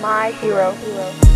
My hero. hero.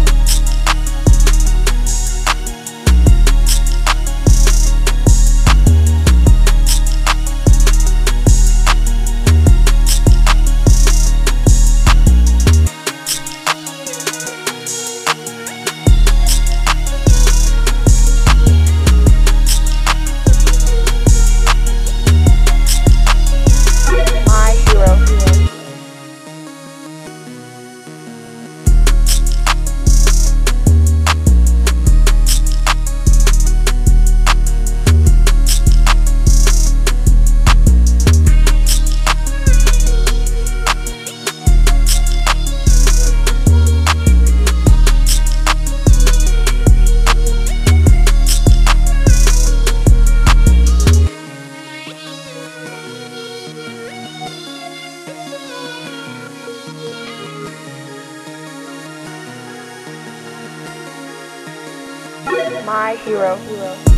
My hero. hero.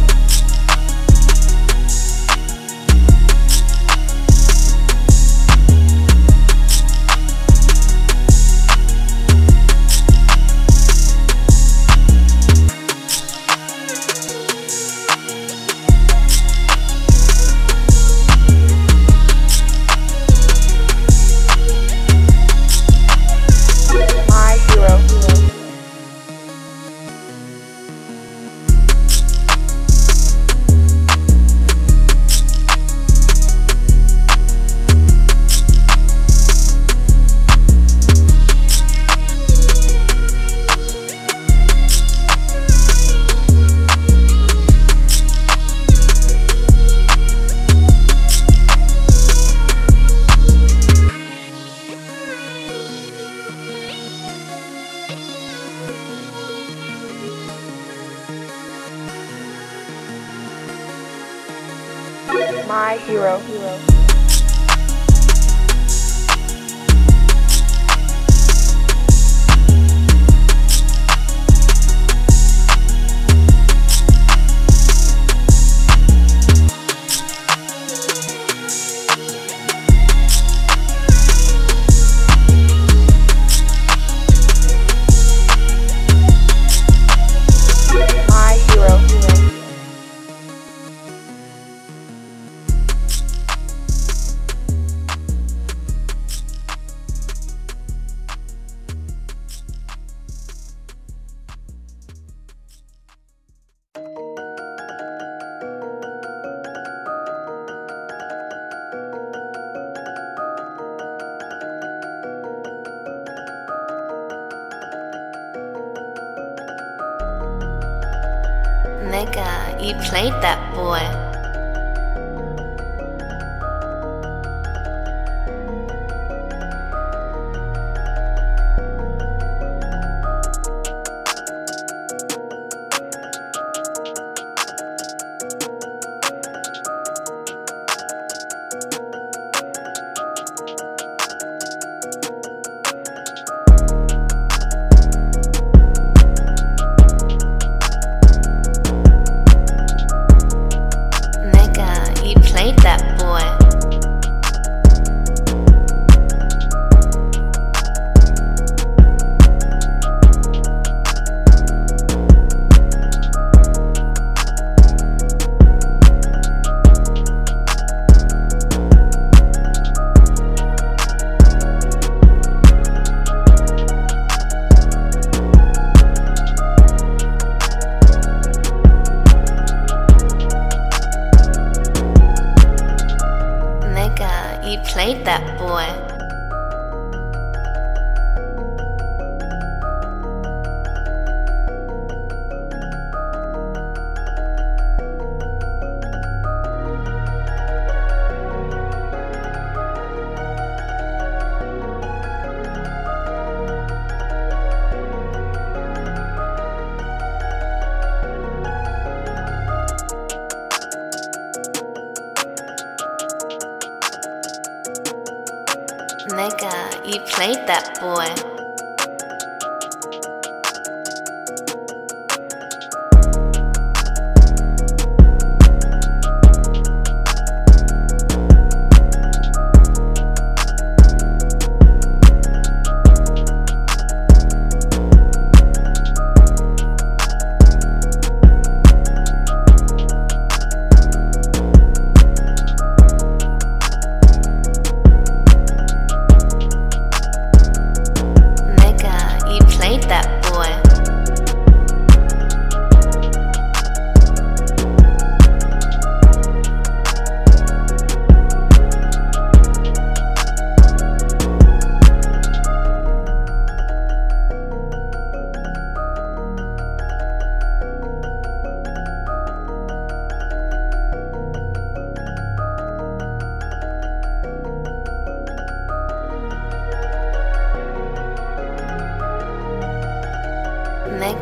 My hero. hero. Nigga, uh, you played that boy. Played that boy. You played that boy.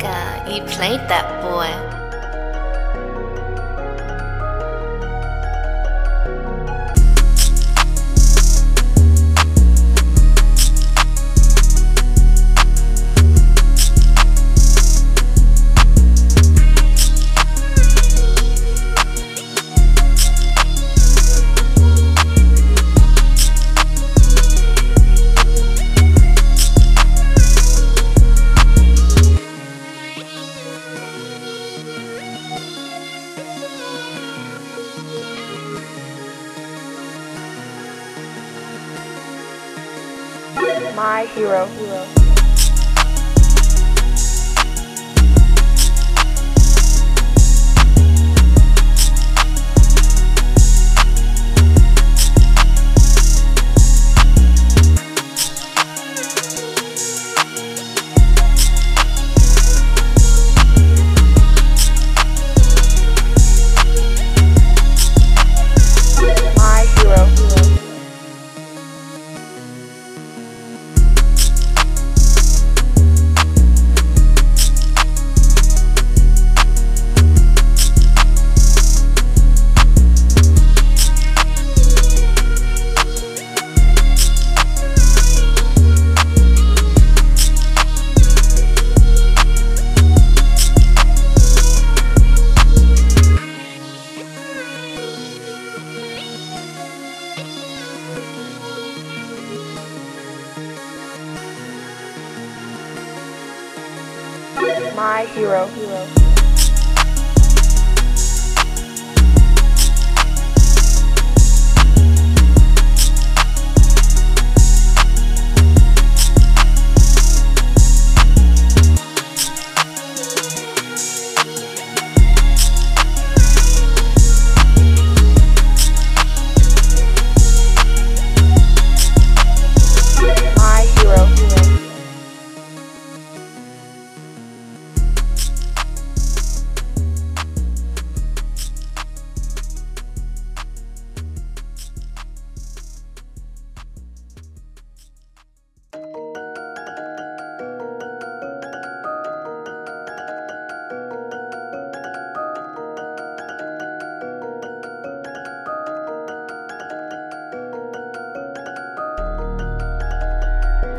Uh, you played that boy. Hero. hero. My hero. hero.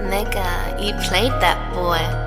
Nigga, you played that boy.